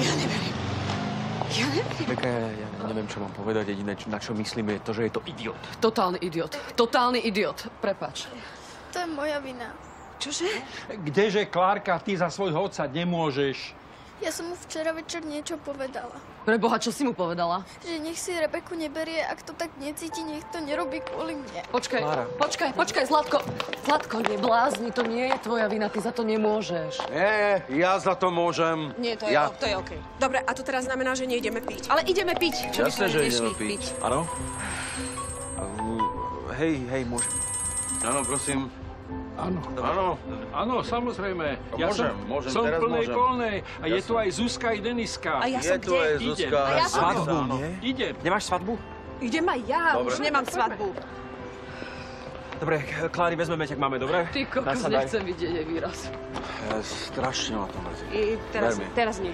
Ja neverím. Ja neverím. Beka, ja, ja neviem, čo mám povedať. Jediné, čo- na čo myslím, je to, že je to idiot. Totálny idiot. Totálny idiot. Prepač. To je moja vina. Čože? Kdeže, Klárka, ty za svojho otca nemôžeš? Ja som mu včera večer niečo povedala. Preboha, čo si mu povedala? Že nech si Rebeku neberie, ak to tak necíti, nech to nerobí kvôli mne. Počkaj, Klára. počkaj, počkaj, Zlatko. Zlatko, neblázni, to nie je tvoja vina, ty za to nemôžeš. Nie, ja za to môžem. Nie, to je, ja. to je OK. Dobre, a to teraz znamená, že nejdeme piť. Ale ideme piť. Čo sme že ideme piť. Áno? Hej, hej, môžem. Áno, prosím. Áno. Áno. Áno, samozrejme. Ja môžem, môžem, som teraz plnej môžem. kolnej. A je Ja tu som- aj Zuzka, aj Deniska. A ja Je som tu kde? aj Idem. Zuzka. A ja som- Svadbu, nie? Idem. Nemáš svadbu? Idem aj ja, Dobre. už nemám svadbu. Dobre, Klári, vezmeme, tak máme, dobre? Ty kokos, nechcem vidieť jej výraz. Ja strašne ma to mrzí. I teraz, teraz nie.